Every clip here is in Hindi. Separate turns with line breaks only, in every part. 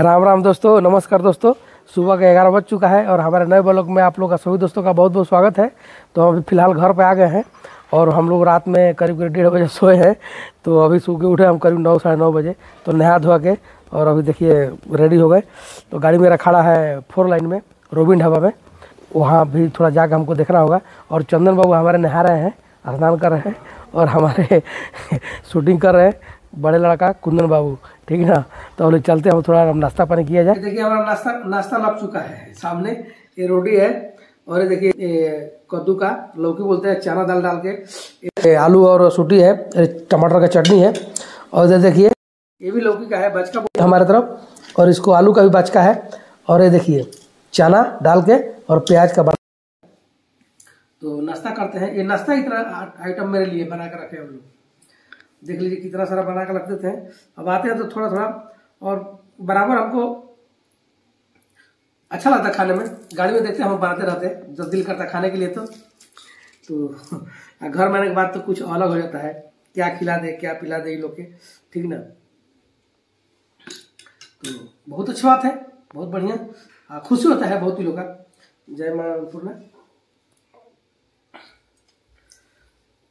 राम राम दोस्तों, नमस्कार दोस्तों। सुबह का ग्यारह बज चुका है और हमारे नए ब्लॉग में आप लोग का सभी दोस्तों का बहुत बहुत स्वागत है। तो हम अभी फ़िलहाल घर पे आ गए हैं और हम लोग रात में करीब करीब डेढ़ बजे सोए हैं। तो अभी सो के उठे हम करीब नौ, साढ़े नौ बजे। तो नहा धोआ के और अभी देखिए रेडी हो गए। तो गाड़ी मेरा खड़ा है फोर लाइन में रोबिन ढाबा में। वहाँ भी थोड़ा जाकर हमको देखना होगा। और चंदन बाबू हमारे नहा रहे हैं, स्नान कर रहे हैं और हमारे शूटिंग कर रहे हैं। बड़े लड़का, कुंदन बाबू, ठीक है ना? तो हम चलते हैं, हम थोड़ा नाश्ता पानी किया जाए। देखिए, हमारा नाश्ता नाश्ता लग चुका है सामने। ये रोटी है और ये देखिए कद्दू का, लौकी बोलते हैं, चना दाल डाल के। आलू और सूटी है टमाटर का चटनी है। और ये देखिए, ये भी लौकी का है बचका हमारे तरफ़। और इसको आलू का भी बचका है। और ये देखिए, चना डाल के और प्याज का तो नाश्ता करते हैं। ये नाश्ता इतना आइटम मेरे लिए बना कर रखे हम लोग। देख लीजिए कितना सारा बना कर रखते थे। अब आते हैं तो थोड़ा थोड़ा और बराबर हमको अच्छा लगता खाने में। गाड़ी में देखते हम बनाते रहते जब दिल करता खाने के लिए तो। तो घर में आने के बाद तो कुछ अलग हो जाता है। क्या खिला दे, क्या पिला दे लोग के, ठीक ना? तो बहुत अच्छी बात है, बहुत बढ़िया। खुशी होता है बहुत ही लोग का। जय माँ अन्नपूर्णा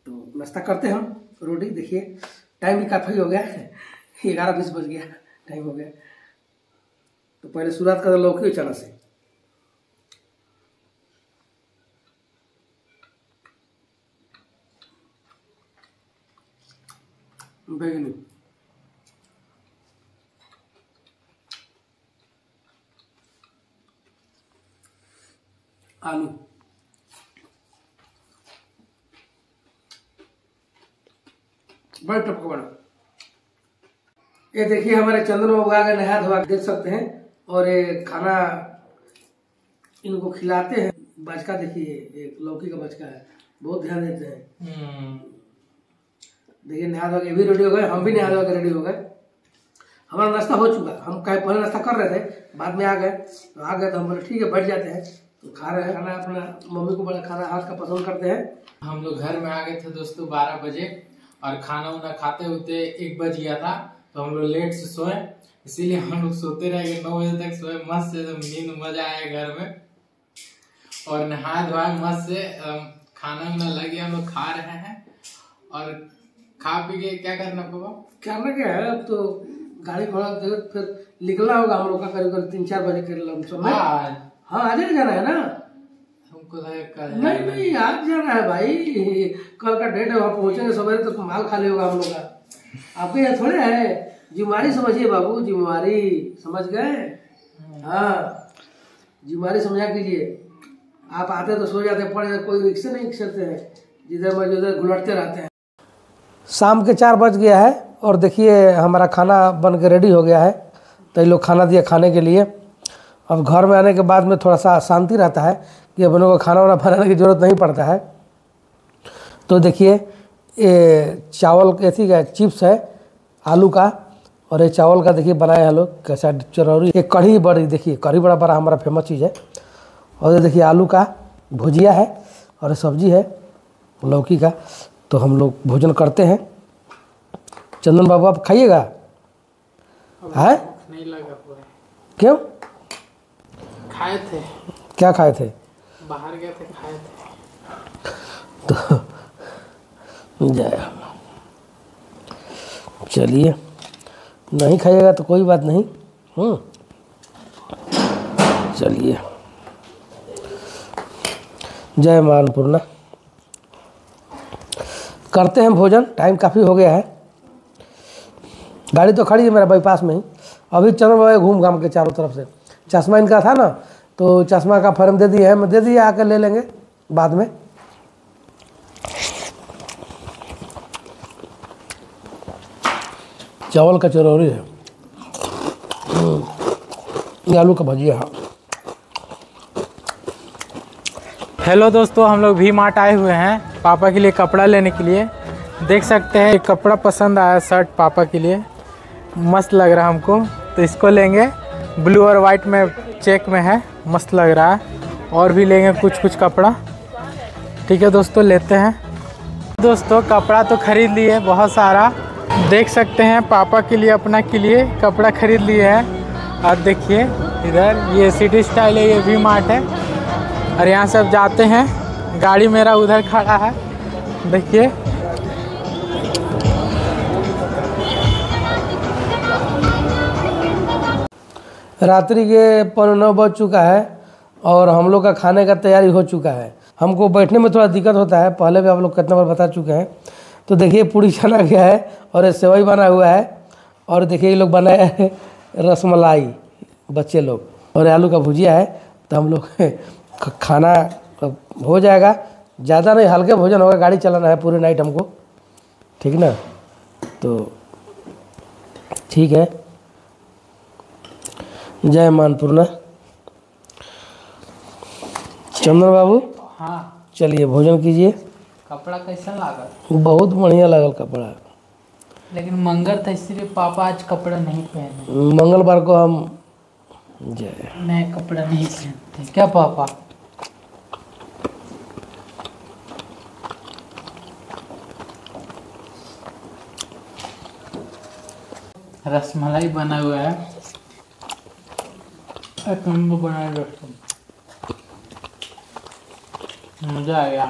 तो नाश्ता करते हैं हम। रोटी, देखिए, टाइम भी काफ़ी हो गया ग्यारह बीस बज गया, टाइम हो गया। तो पहले शुरुआत कर लौकी चना से? बैगनी आलू बड़ा टपका बड़ा। ये देखिए हमारे चंदन बाबू आगे नहा धोआ देख सकते हैं। और ये खाना इनको खिलाते हैं। बचका देखिए एक लौकी का बचका है। बहुत ध्यान देते हैं। देखिए नहा धोआ के भी रेडी हो गए। हम भी नहा धोआ के रेडी हो गए। हमारा नाश्ता हो चुका। हम कहे पहले नाश्ता कर रहे थे बाद में आ गए। तो आ गए तो हम बोले ठीक है बैठ जाते हैं। तो खा रहे हैं। खाना अपना मम्मी को बड़ा खाना हाथ का पसंद करते हैं।
हम लोग घर में आ गए थे दोस्तों बारह बजे। और खाना उना खाते होते एक बज गया था तो हम लोग लेट से सोए। इसीलिए हम लोग सोते रह गए नौ बजे तक सोए मस्त से एकदम नींद मज़ा आया घर में। और नहा धोए मस्त से खाना वाना लगे हम लोग खा रहे हैं। और खा पी के क्या करना पापा?
करना क्या है अब तो गाड़ी घोड़ा फिर निकला होगा हम लोग का करीब करीब तीन चार बजे के लमसम में हाँ। आज ही जाना है ना? नहीं नहीं आज जाना है भाई कल का डेट है वहाँ पहुँचेंगे सवेरे तो माल खाली होगा हम लोग का। आपके यहाँ थोड़े है जिम्मेवारी समझिए बाबू जिम्मेवारी समझ गए? हाँ जिम्मेवारी समझा कीजिए। आप आते तो सो जाते पड़े कोई रिक्शे नहीं सकते हैं। जिधर मर्ज़ी उधर घुलटते रहते हैं। शाम के चार बज गया है और देखिए हमारा खाना बन के रेडी हो गया है। तो ये लोग खाना दिया खाने के लिए। अब घर में आने के बाद में थोड़ा सा शांति रहता है। कि अपनों को खाना वाना बनाने की ज़रूरत नहीं पड़ता है। तो देखिए ये चावल कैसी का चिप्स है आलू का और ये चावल का देखिए बनाए हैं लोग कैसा चरौरी। ये कढ़ी बड़ी देखिए कढ़ी बड़ा बड़ा हमारा फ़ेमस चीज़ है। और ये देखिए आलू का भुजिया है और ये सब्ज़ी है लौकी का। तो हम लोग भोजन करते हैं। चंदन बाबू आप खाइएगा? है?
नहीं लगा
क्यों?
खाए थे।
क्या खाए थे?
बाहर गए थे, खाए थे।
तो जय। चलिए। नहीं खाइएगा तो कोई बात नहीं। हम्म। चलिए। जय माँ अन्नपूर्णा करते हैं भोजन, टाइम काफ़ी हो गया है। गाड़ी तो खड़ी है मेरा बाईपास में ही। अभी चंद्र बाबा घूम घाम के चारों तरफ़ से। चश्मा इनका था ना? तो चश्मा का फर्म दे दिया है दे दिया आकर ले लेंगे बाद में। चावल का चरौरी है। हम्म, आलू का भजिया है।
हेलो दोस्तों हम लोग भी मार्ट आए हुए हैं पापा के लिए कपड़ा लेने के लिए। देख सकते हैं कपड़ा पसंद आया शर्ट पापा के लिए। मस्त लग रहा हमको। तो इसको लेंगे। ब्लू और वाइट में चेक में है। मस्त लग रहा है। और भी लेंगे कुछ कुछ कपड़ा। ठीक है दोस्तों, लेते हैं। दोस्तों, कपड़ा तो खरीद लिए, बहुत सारा। देख सकते हैं, पापा के लिए, अपना के लिए कपड़ा खरीद लिए हैं। और देखिए, इधर ये सिटी स्टाइल है, ये वी मार्ट है। और यहाँ से अब जाते हैं। गाड़ी मेरा उधर खड़ा है। देखिए
रात्रि के पौने नौ बज चुका है और हम लोग का खाने का तैयारी हो चुका है। हमको बैठने में थोड़ा दिक्कत होता है, पहले भी आप लोग कितना बार बता चुके हैं। तो देखिए, पूड़ी छना गया है और ये सेवई बना हुआ है और देखिए, ये लोग बनाए हैं रसमलाई, बच्चे लोग। और आलू का भुजिया है तो हम लोग खाना हो जाएगा। ज़्यादा नहीं, हल्के भोजन होगा, गाड़ी चलाना है पूरे नाइट हमको। ठीक ना? तो ठीक है। जय मानपूर्णा चंदन बाबू?
हाँ।
चलिए भोजन कीजिए।
कपड़ा कैसा लागल?
बहुत बढ़िया लगल कपड़ा।
लेकिन मंगल था इसलिए पापा आज कपड़ा नहीं पहने।
मंगलवार को हम जय।
नए कपड़ा नहीं पहनते। क्या पापा? रसमलाई बना हुआ है। नंबर बनाए दोस्तों मज़ा आ गया।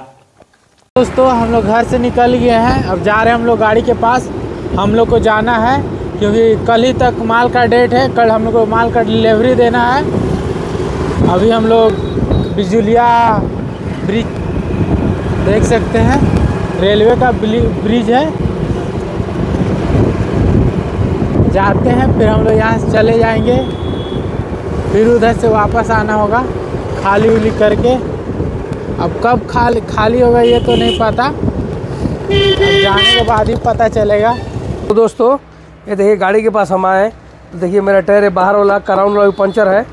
दोस्तों, हम लोग घर से निकल गए हैं। अब जा रहे हैं हम लोग गाड़ी के पास। हम लोग को जाना है, क्योंकि कल ही तक माल का डेट है। कल हम लोग को माल का डिलीवरी देना है। अभी हम लोग बिजुलिया ब्रिज देख सकते हैं। रेलवे का ब्रिज है। जाते हैं, फिर हम लोग यहाँ से चले जाएँगे। फिर उधर से वापस आना होगा। खाली उली करके। अब कब खाली खाली होगा ये तो नहीं पता। जाने के बाद ही पता चलेगा।
तो दोस्तों, ये देखिए गाड़ी के पास हम आए तो देखिए मेरा टायर है बाहर वाला कराउंड वाला भी पंचर है।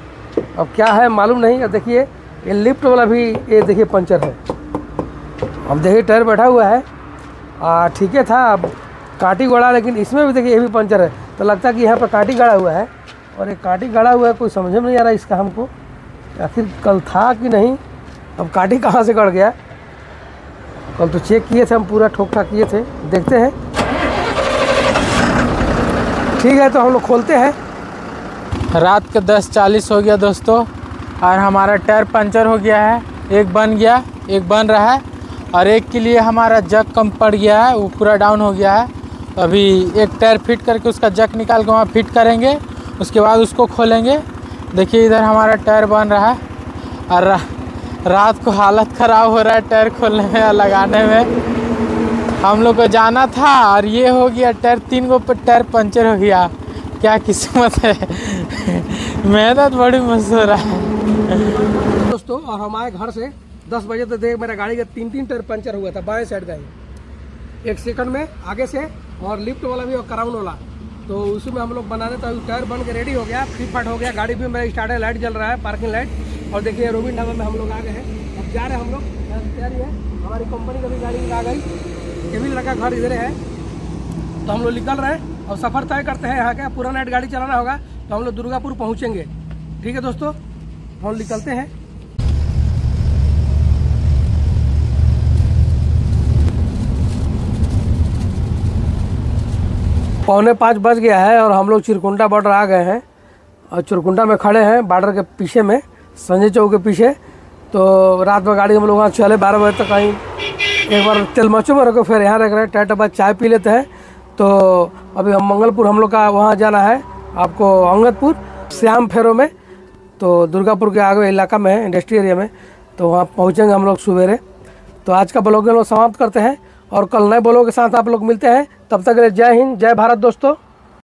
अब क्या है मालूम नहीं। अब देखिए, ये लिफ्ट वाला भी ये देखिए पंचर है। अब देखिए टायर बैठा हुआ है। ठीक है था, अब काटी गड़ा, लेकिन इसमें भी देखिए ये भी पंचर है। तो लगता है कि यहाँ पर काटी गड़ा हुआ है। और एक काटी गड़ा हुआ है, कोई समझ में नहीं आ रहा इसका हमको। आखिर कल था कि नहीं? अब काटी कहाँ से गड़ गया? कल तो चेक किए थे हम, पूरा ठोक ठाक किए थे। देखते हैं। ठीक है तो हम लोग खोलते हैं।
रात के दस चालीस हो गया दोस्तों, और हमारा टायर पंचर हो गया है। एक बन गया, एक बन रहा है। और एक के लिए हमारा जग कम पड़ गया है, वो पूरा डाउन हो गया है। अभी एक टायर फिट करके उसका जग निकाल के वहाँ फिट करेंगे। उसके बाद उसको खोलेंगे। देखिए इधर हमारा टायर बन रहा है। और रा, रात को हालत ख़राब हो रहा है टायर खोलने में और लगाने में। हम लोग को जाना था और ये हो गया टायर तीन गो टायर पंचर हो गया। क्या किस्मत है। मेहनत बड़ी मस्त हो रहा है।
दोस्तों और हमारे घर से 10 बजे तक देख मेरा गाड़ी का तीन तीन टायर पंचर हुआ था बाएँ साइड का ही। एक सेकंड में आगे से और लिफ्ट वाला भी और कराउंड वाला। तो उसी में हम लोग बनाने तो टायर बन के रेडी हो गया फ्री फाट हो गया, गाड़ी भी मेरा स्टार्ट है लाइट जल रहा है पार्किंग लाइट और देखिए, रोबिन ढाबा में हम लोग आ गए हैं। अब जा रहे हैं हम लोग। तैयारी है। हमारी कंपनी का भी गाड़ी आ गई। केविल लगा घर इधर है। तो हम लोग निकल रहे हैं। और सफ़र तय करते हैं यहाँ का। पूरा नाइट गाड़ी चलाना होगा। तो हम लोग दुर्गापुर पहुँचेंगे। ठीक है दोस्तों? हम निकलते हैं। पौने पाँच बज गया है और हम लोग चिरकुंडा बॉर्डर आ गए हैं। और चिरकुंडा में खड़े हैं बॉर्डर के पीछे में, संजय चौक के पीछे। तो रात में गाड़ी हम लोग वहाँ चले, बारह बजे तक कहीं एक बार तेलमचो में रखो, फिर यहाँ रख रहे हैं टाइट बाद चाय पी लेते हैं। तो अभी हम मंगलपुर हम लोग का वहाँ जाना है, आपको अंगदपुर श्याम फेरो में। तो दुर्गापुर के आगे इलाका में है, इंडस्ट्री एरिया में। तो वहाँ पहुँचेंगे हम लोग सवेरे तो आज का ब्लॉग हम लोग समाप्त करते हैं। और कल नए ब्लॉग के साथ आप लोग मिलते हैं। तब तक जय हिंद, जय भारत दोस्तों।